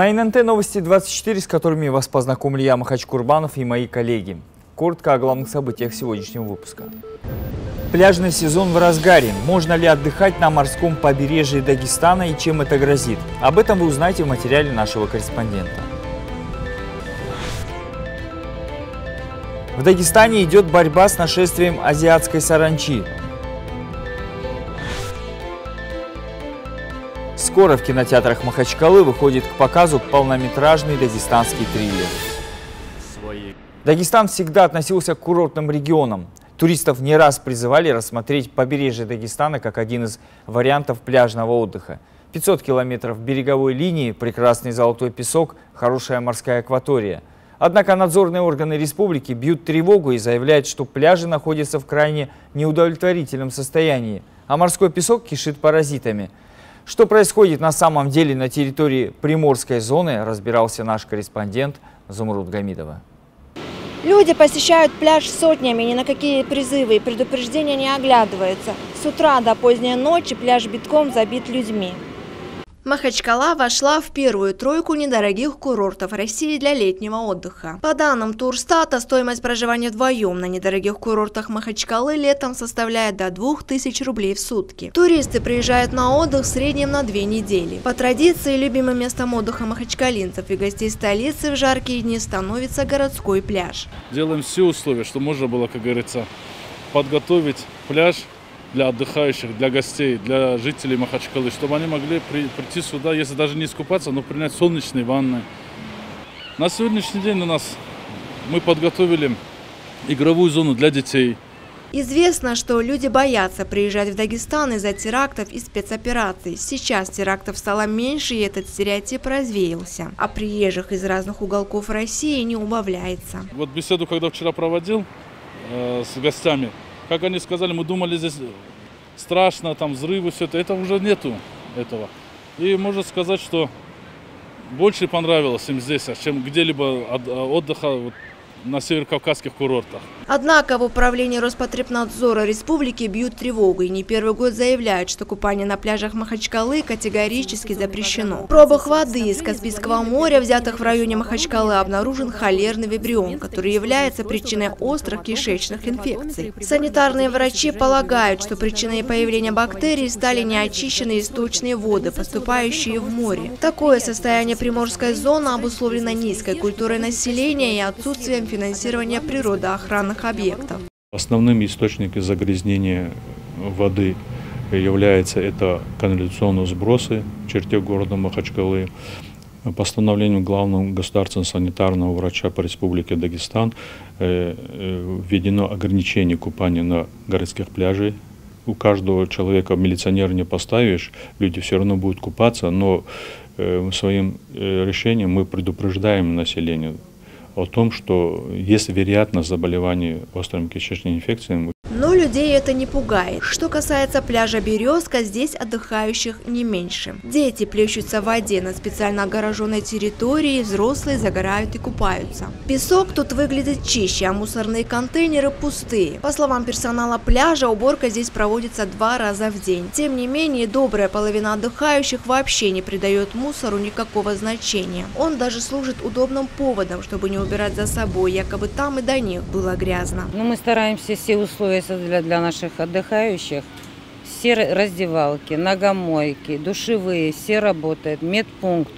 На ННТ новости 24, с которыми вас познакомили я, Махач Курбанов и мои коллеги. Коротко о главных событиях сегодняшнего выпуска. Пляжный сезон в разгаре. Можно ли отдыхать на морском побережье Дагестана и чем это грозит? Об этом вы узнаете в материале нашего корреспондента. В Дагестане идет борьба с нашествием азиатской саранчи. Скоро в кинотеатрах Махачкалы выходит к показу полнометражный дагестанский триллер. Дагестан всегда относился к курортным регионам. Туристов не раз призывали рассмотреть побережье Дагестана как один из вариантов пляжного отдыха. 500 километров береговой линии, прекрасный золотой песок, хорошая морская акватория – Однако надзорные органы республики бьют тревогу и заявляют, что пляжи находятся в крайне неудовлетворительном состоянии, а морской песок кишит паразитами. Что происходит на самом деле на территории Приморской зоны, разбирался наш корреспондент Замруд Гамидова. Люди посещают пляж сотнями, ни на какие призывы и предупреждения не оглядываются. С утра до поздней ночи пляж битком забит людьми. Махачкала вошла в первую тройку недорогих курортов России для летнего отдыха. По данным Турстата, стоимость проживания вдвоем на недорогих курортах Махачкалы летом составляет до 2000 рублей в сутки. Туристы приезжают на отдых в среднем на две недели. По традиции, любимым местом отдыха махачкалинцев и гостей столицы в жаркие дни становится городской пляж. Делаем все условия, что можно было, как говорится, подготовить пляж для отдыхающих, для гостей, для жителей Махачкалы, чтобы они могли при, прийти сюда, если даже не искупаться, но принять солнечные ванны. На сегодняшний день у нас мы подготовили игровую зону для детей. Известно, что люди боятся приезжать в Дагестан из-за терактов и спецопераций. Сейчас терактов стало меньше, и этот стереотип развеялся. А приезжих из разных уголков России не убавляется. Вот беседу, когда вчера проводил э, с гостями, как они сказали, мы думали здесь страшно, там взрывы, все это. Это уже нету этого. И можно сказать, что больше понравилось им здесь, чем где-либо отдыха вот, на северокавказских курортах. Однако в управлении Роспотребнадзора республики бьют тревогу и не первый год заявляют, что купание на пляжах Махачкалы категорически запрещено. В пробах воды из Каспийского моря, взятых в районе Махачкалы, обнаружен холерный вибрион, который является причиной острых кишечных инфекций. Санитарные врачи полагают, что причиной появления бактерий стали неочищенные источные воды, поступающие в море. Такое состояние приморской зоны обусловлено низкой культурой населения и отсутствием финансирования природоохранных объектов. Основным источником загрязнения воды является это канализационные сбросы в черте города Махачкалы. Постановлением главного государственного санитарного врача по республике Дагестан э, э, введено ограничение купания на городских пляжах. У каждого человека милиционера не поставишь, люди все равно будут купаться, но э, своим решением мы предупреждаем население о том, что есть вероятность заболевания острым кишечной инфекцией. Людей это не пугает. Что касается пляжа Березка, здесь отдыхающих не меньше. Дети плещутся в воде на специально огороженной территории, взрослые загорают и купаются. Песок тут выглядит чище, а мусорные контейнеры пустые. По словам персонала пляжа, уборка здесь проводится два раза в день. Тем не менее, добрая половина отдыхающих вообще не придает мусору никакого значения. Он даже служит удобным поводом, чтобы не убирать за собой, якобы там и до них было грязно. Но ну, мы стараемся все условия для наших отдыхающих. Все раздевалки, ногомойки, душевые, все работают, медпункт,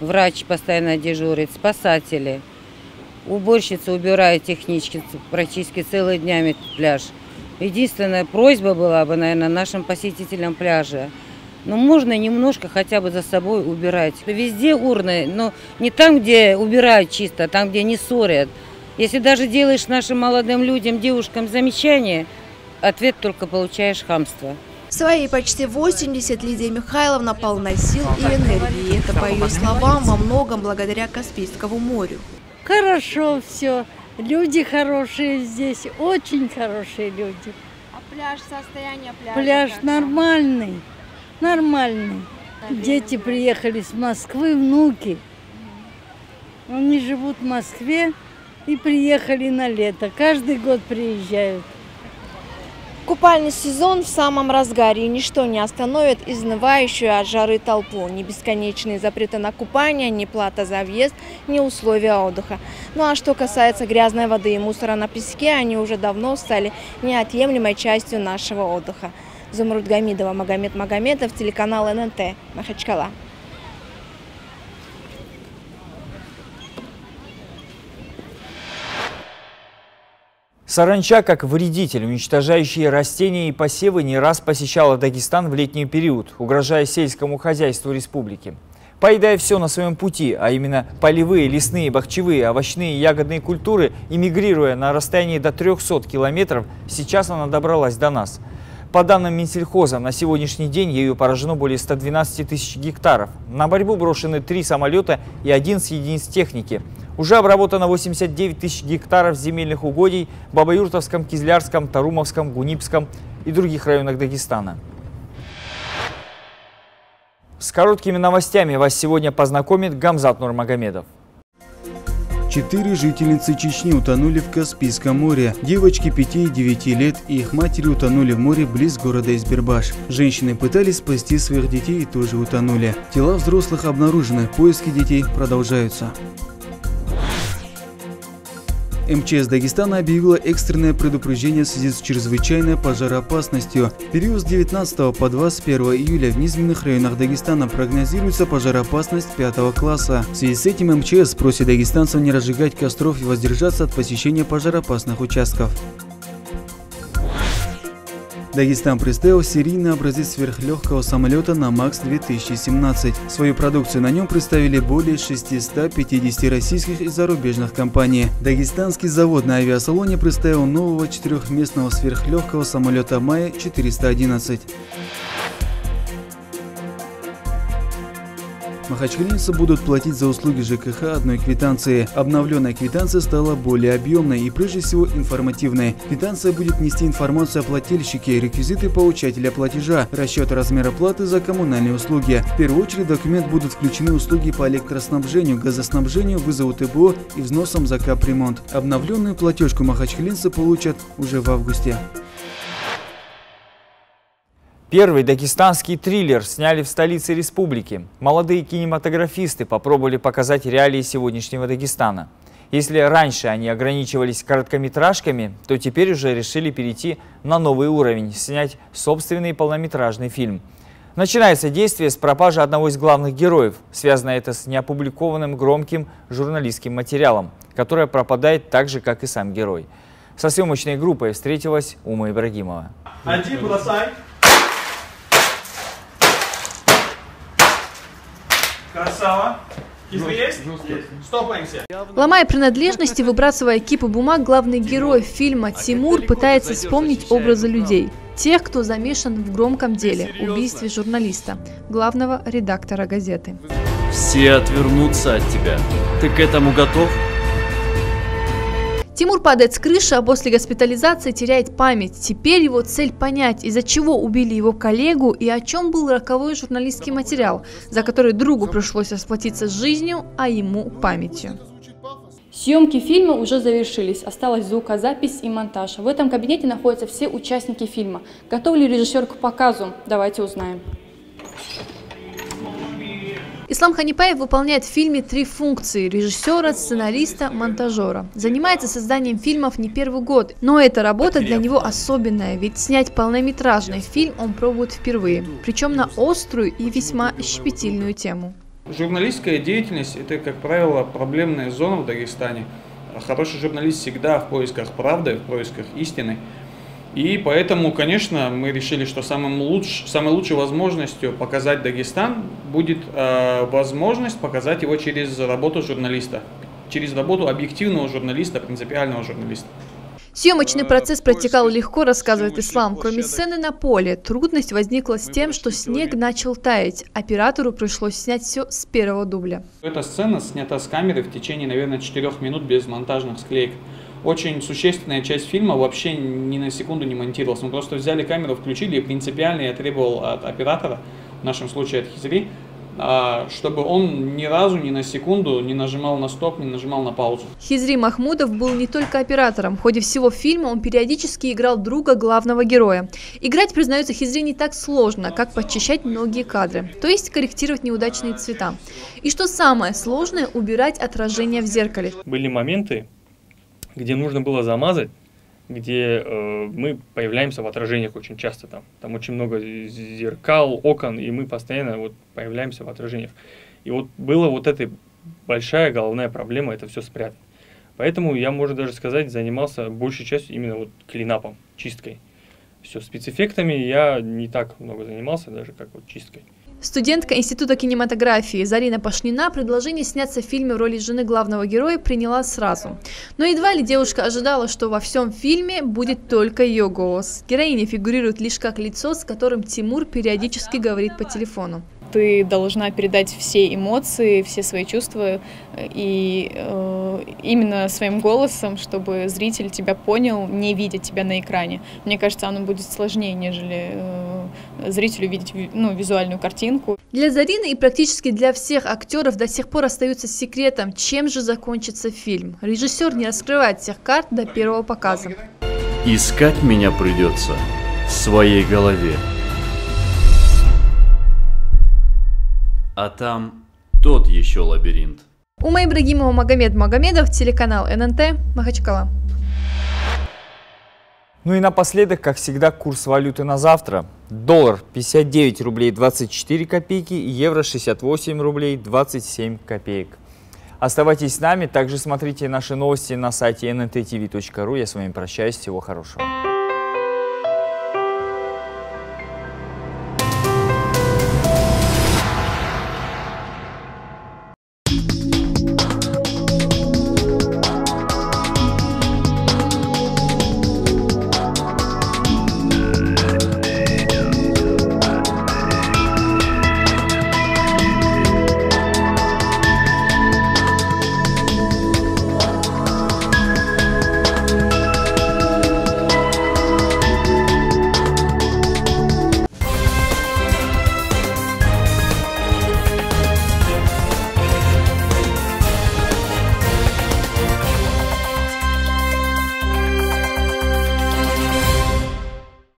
врач постоянно дежурит, спасатели. Уборщица убирает технички практически целыми днями пляж. Единственная просьба была бы, наверное, нашим посетителям пляжа – но ну, можно немножко хотя бы за собой убирать. Везде урны, но не там, где убирают чисто, а там, где не ссорят. Если даже делаешь нашим молодым людям, девушкам замечание, ответ только получаешь хамство. Свои почти 80 Лидия Михайловна полна сил и энергии. Это, по ее словам, во многом благодаря Каспийскому морю. Хорошо все. Люди хорошие здесь, очень хорошие люди. А пляж, состояние пляжа? Пляж нормальный нормальный. Дети приехали с Москвы, внуки. Они живут в Москве и приехали на лето. Каждый год приезжают. Купальный сезон в самом разгаре, и ничто не остановит изнывающую от жары толпу. Ни бесконечные запреты на купание, ни плата за въезд, ни условия отдыха. Ну а что касается грязной воды и мусора на песке, они уже давно стали неотъемлемой частью нашего отдыха. Замруд Гамидова, Магомед Магомедов, телеканал ННТ, Махачкала. Саранча, как вредитель, уничтожающий растения и посевы, не раз посещала Дагестан в летний период, угрожая сельскому хозяйству республики. Поедая все на своем пути, а именно полевые, лесные, бахчевые, овощные и ягодные культуры, эмигрируя на расстоянии до 300 километров, сейчас она добралась до нас. По данным Минсельхоза, на сегодняшний день ею поражено более 112 тысяч гектаров. На борьбу брошены три самолета и 11 единиц техники. Уже обработано 89 тысяч гектаров земельных угодий в Бабаюртовском, Кизлярском, Тарумовском, Гунипском и других районах Дагестана. С короткими новостями вас сегодня познакомит Гамзат Нурмагомедов. Четыре жительницы Чечни утонули в Каспийском море. Девочки 5 и 9 лет и их матери утонули в море близ города Избербаш. Женщины пытались спасти своих детей и тоже утонули. Тела взрослых обнаружены, поиски детей продолжаются. МЧС Дагестана объявила экстренное предупреждение в связи с чрезвычайной пожароопасностью. В период с 19 по 21 июля в низменных районах Дагестана прогнозируется пожароопасность 5 класса. В связи с этим МЧС просит дагестанцев не разжигать костров и воздержаться от посещения пожароопасных участков. Дагестан представил серийный образец сверхлегкого самолета на МАКС-2017. Свою продукцию на нем представили более 650 российских и зарубежных компаний. Дагестанский завод на авиасалоне представил нового четырехместного сверхлегкого самолета Майя-411. Махачкалинцы будут платить за услуги ЖКХ одной квитанции. Обновленная квитанция стала более объемной и прежде всего информативной. Квитанция будет нести информацию о плательщике, реквизиты получателя платежа, расчет размера платы за коммунальные услуги. В первую очередь в документ будут включены услуги по электроснабжению, газоснабжению, вызову ТБО и взносам за капремонт. Обновленную платежку махачкалинцы получат уже в августе. Первый дагестанский триллер сняли в столице республики. Молодые кинематографисты попробовали показать реалии сегодняшнего Дагестана. Если раньше они ограничивались короткометражками, то теперь уже решили перейти на новый уровень, снять собственный полнометражный фильм. Начинается действие с пропажи одного из главных героев. Связано это с неопубликованным громким журналистским материалом, которое пропадает так же, как и сам герой. Со съемочной группой встретилась Ума Ибрагимова. Один бросай. Красава. Кислы есть? есть? Стопаемся. Ломая принадлежности, выбрасывая кипы бумаг, главный герой фильма Тимур пытается вспомнить образы людей. Тех, кто замешан в громком деле – убийстве журналиста, главного редактора газеты. Все отвернутся от тебя. Ты к этому готов? Тимур падает с крыши, а после госпитализации теряет память. Теперь его цель понять, из-за чего убили его коллегу и о чем был роковой журналистский материал, за который другу пришлось расплатиться жизнью, а ему памятью. Съемки фильма уже завершились, осталась звукозапись и монтаж. В этом кабинете находятся все участники фильма. Готов ли режиссер к показу? Давайте узнаем. Ислам Ханипаев выполняет в фильме три функции – режиссера, сценариста, монтажера. Занимается созданием фильмов не первый год, но эта работа для него особенная, ведь снять полнометражный фильм он пробует впервые, причем на острую и весьма щепетильную тему. Журналистская деятельность – это, как правило, проблемная зона в Дагестане. Хороший журналист всегда в поисках правды, в поисках истины. И поэтому, конечно, мы решили, что самым луч, самой лучшей возможностью показать Дагестан будет э, возможность показать его через работу журналиста, через работу объективного журналиста, принципиального журналиста. Съемочный процесс протекал легко, рассказывает Ислам. Кроме сцены на поле, трудность возникла с тем, что снег начал таять. Оператору пришлось снять все с первого дубля. Эта сцена снята с камеры в течение, наверное, 4 минут без монтажных склеек очень существенная часть фильма вообще ни на секунду не монтировалась. Мы просто взяли камеру, включили и принципиально я требовал от оператора, в нашем случае от Хизри, а, чтобы он ни разу, ни на секунду не нажимал на стоп, не нажимал на паузу. Хизри Махмудов был не только оператором. В ходе всего фильма он периодически играл друга главного героя. Играть, признается Хизри, не так сложно, как подчищать многие кадры, то есть корректировать неудачные цвета. И что самое сложное, убирать отражение в зеркале. Были моменты, где нужно было замазать где э, мы появляемся в отражениях очень часто там. Там очень много зеркал, окон, и мы постоянно вот появляемся в отражениях. И вот была вот эта большая головная проблема это все спрятать. Поэтому я, можно даже сказать, занимался большей частью именно вот клинапом, чисткой. Все, спецэффектами я не так много занимался, даже как вот чисткой. Студентка Института кинематографии Зарина Пашнина предложение сняться в фильме в роли жены главного героя приняла сразу. Но едва ли девушка ожидала, что во всем фильме будет только ее голос. Героиня фигурирует лишь как лицо, с которым Тимур периодически говорит по телефону ты должна передать все эмоции, все свои чувства и э, именно своим голосом, чтобы зритель тебя понял, не видя тебя на экране. Мне кажется, оно будет сложнее, нежели э, зрителю видеть ну, визуальную картинку. Для Зарины и практически для всех актеров до сих пор остается секретом, чем же закончится фильм. Режиссер не раскрывает всех карт до первого показа. Искать меня придется в своей голове. А там тот еще лабиринт. Ума Ибрагимова, Магомед Магомедов, телеканал ННТ, Махачкала. Ну и напоследок, как всегда, курс валюты на завтра. Доллар 59 рублей 24 копейки, евро 68 рублей 27 копеек. Оставайтесь с нами, также смотрите наши новости на сайте nntv.ru. Я с вами прощаюсь, всего хорошего.